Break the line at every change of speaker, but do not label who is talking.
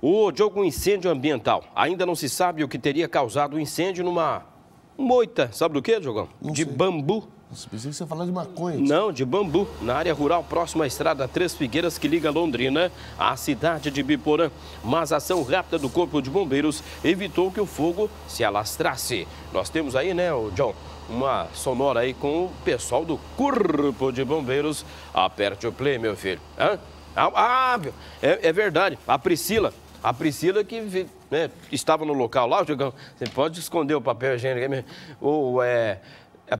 O de algum incêndio ambiental. Ainda não se sabe o que teria causado o incêndio numa moita. Sabe do que, Diogão?
Não
De
sei.
bambu.
Nossa, pensei que você ia falar de maconha.
Não, de bambu, na área rural próxima à estrada Três Figueiras, que liga Londrina à cidade de Biporã. Mas a ação rápida do Corpo de Bombeiros evitou que o fogo se alastrasse. Nós temos aí, né, o John, uma sonora aí com o pessoal do Corpo de Bombeiros. Aperte o play, meu filho. Hã? Ah, ah, é, é verdade. A Priscila, a Priscila que né, estava no local lá, você pode esconder o papel higiênico ou é,